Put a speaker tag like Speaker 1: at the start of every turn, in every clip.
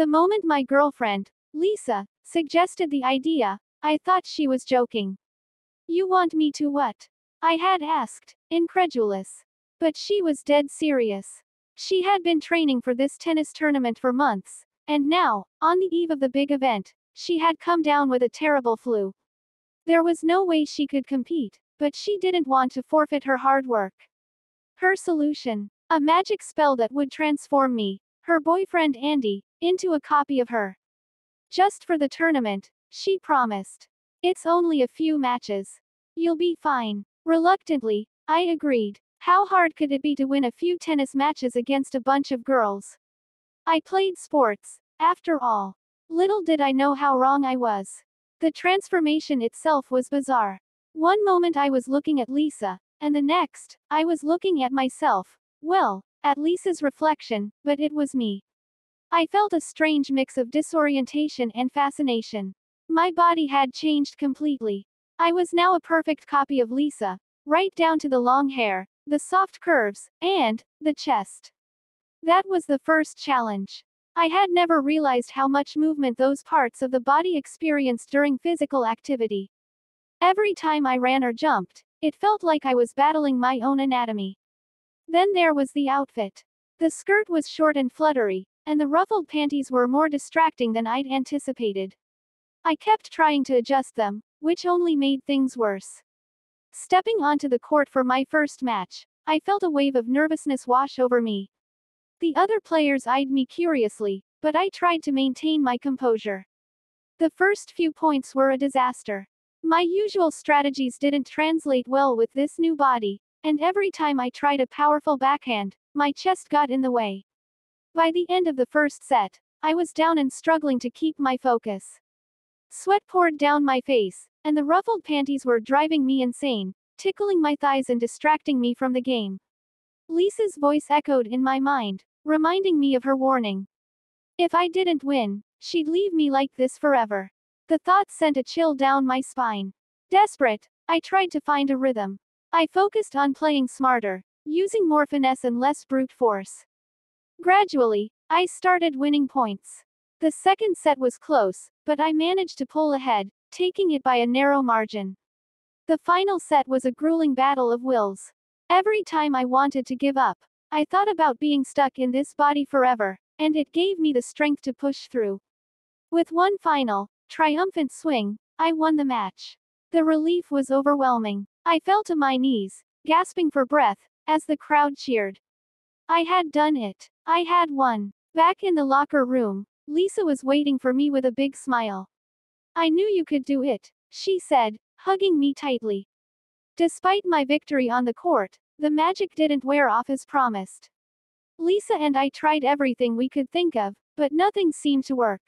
Speaker 1: The moment my girlfriend, Lisa, suggested the idea, I thought she was joking. You want me to what? I had asked, incredulous. But she was dead serious. She had been training for this tennis tournament for months, and now, on the eve of the big event, she had come down with a terrible flu. There was no way she could compete, but she didn't want to forfeit her hard work. Her solution, a magic spell that would transform me, her boyfriend Andy, into a copy of her. Just for the tournament, she promised. It's only a few matches. You'll be fine. Reluctantly, I agreed. How hard could it be to win a few tennis matches against a bunch of girls? I played sports, after all. Little did I know how wrong I was. The transformation itself was bizarre. One moment I was looking at Lisa, and the next, I was looking at myself. Well, at Lisa's reflection, but it was me. I felt a strange mix of disorientation and fascination. My body had changed completely. I was now a perfect copy of Lisa, right down to the long hair, the soft curves, and the chest. That was the first challenge. I had never realized how much movement those parts of the body experienced during physical activity. Every time I ran or jumped, it felt like I was battling my own anatomy. Then there was the outfit. The skirt was short and fluttery, and the ruffled panties were more distracting than I'd anticipated. I kept trying to adjust them, which only made things worse. Stepping onto the court for my first match, I felt a wave of nervousness wash over me. The other players eyed me curiously, but I tried to maintain my composure. The first few points were a disaster. My usual strategies didn't translate well with this new body, and every time I tried a powerful backhand, my chest got in the way. By the end of the first set, I was down and struggling to keep my focus. Sweat poured down my face, and the ruffled panties were driving me insane, tickling my thighs and distracting me from the game. Lisa's voice echoed in my mind, reminding me of her warning. If I didn't win, she'd leave me like this forever. The thought sent a chill down my spine. Desperate, I tried to find a rhythm. I focused on playing smarter, using more finesse and less brute force. Gradually, I started winning points. The second set was close, but I managed to pull ahead, taking it by a narrow margin. The final set was a grueling battle of wills. Every time I wanted to give up, I thought about being stuck in this body forever, and it gave me the strength to push through. With one final, triumphant swing, I won the match. The relief was overwhelming. I fell to my knees, gasping for breath, as the crowd cheered. I had done it. I had won. Back in the locker room, Lisa was waiting for me with a big smile. I knew you could do it, she said, hugging me tightly. Despite my victory on the court, the magic didn't wear off as promised. Lisa and I tried everything we could think of, but nothing seemed to work.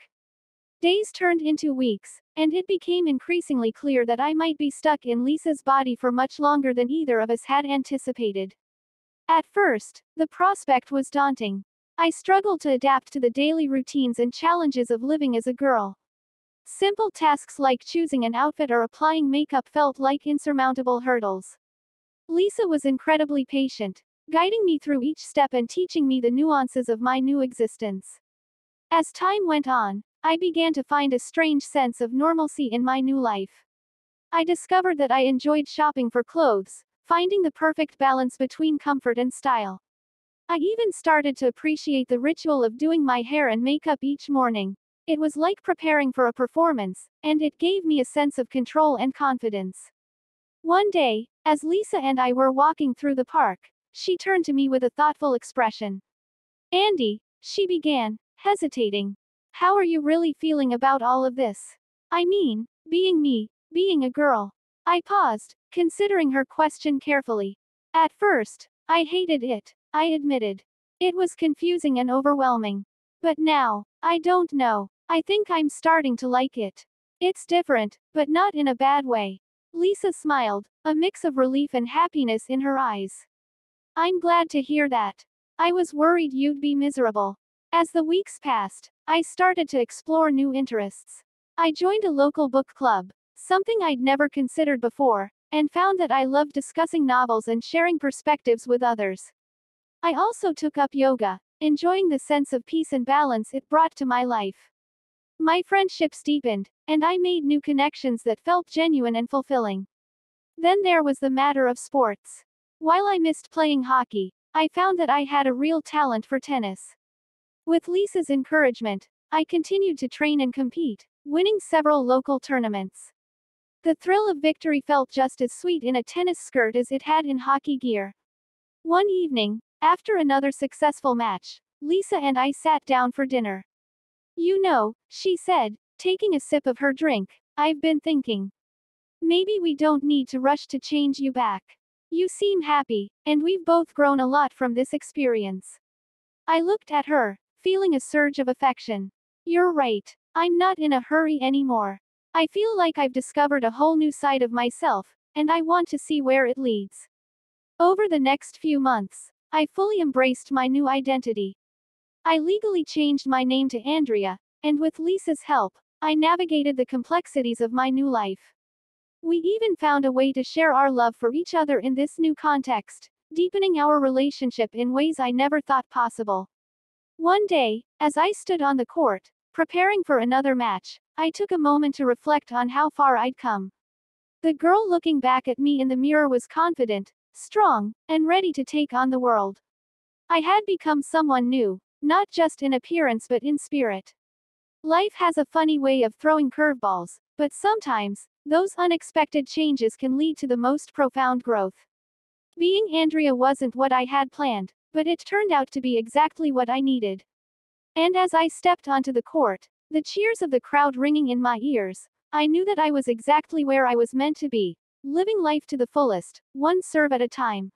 Speaker 1: Days turned into weeks, and it became increasingly clear that I might be stuck in Lisa's body for much longer than either of us had anticipated. At first, the prospect was daunting. I struggled to adapt to the daily routines and challenges of living as a girl. Simple tasks like choosing an outfit or applying makeup felt like insurmountable hurdles. Lisa was incredibly patient, guiding me through each step and teaching me the nuances of my new existence. As time went on, I began to find a strange sense of normalcy in my new life. I discovered that I enjoyed shopping for clothes, finding the perfect balance between comfort and style. I even started to appreciate the ritual of doing my hair and makeup each morning. It was like preparing for a performance, and it gave me a sense of control and confidence. One day, as Lisa and I were walking through the park, she turned to me with a thoughtful expression. Andy, she began, hesitating. How are you really feeling about all of this? I mean, being me, being a girl. I paused, considering her question carefully. At first, I hated it, I admitted. It was confusing and overwhelming. But now, I don't know. I think I'm starting to like it. It's different, but not in a bad way. Lisa smiled, a mix of relief and happiness in her eyes. I'm glad to hear that. I was worried you'd be miserable. As the weeks passed, I started to explore new interests. I joined a local book club, something I'd never considered before, and found that I loved discussing novels and sharing perspectives with others. I also took up yoga, enjoying the sense of peace and balance it brought to my life. My friendships deepened, and I made new connections that felt genuine and fulfilling. Then there was the matter of sports. While I missed playing hockey, I found that I had a real talent for tennis. With Lisa's encouragement, I continued to train and compete, winning several local tournaments. The thrill of victory felt just as sweet in a tennis skirt as it had in hockey gear. One evening, after another successful match, Lisa and I sat down for dinner. You know, she said, taking a sip of her drink, I've been thinking. Maybe we don't need to rush to change you back. You seem happy, and we've both grown a lot from this experience. I looked at her, feeling a surge of affection. You're right. I'm not in a hurry anymore. I feel like I've discovered a whole new side of myself, and I want to see where it leads. Over the next few months, I fully embraced my new identity. I legally changed my name to Andrea, and with Lisa's help, I navigated the complexities of my new life. We even found a way to share our love for each other in this new context, deepening our relationship in ways I never thought possible. One day, as I stood on the court, preparing for another match, I took a moment to reflect on how far I'd come. The girl looking back at me in the mirror was confident, strong, and ready to take on the world. I had become someone new, not just in appearance but in spirit. Life has a funny way of throwing curveballs, but sometimes, those unexpected changes can lead to the most profound growth. Being Andrea wasn't what I had planned, but it turned out to be exactly what I needed. And as I stepped onto the court, the cheers of the crowd ringing in my ears, I knew that I was exactly where I was meant to be, living life to the fullest, one serve at a time.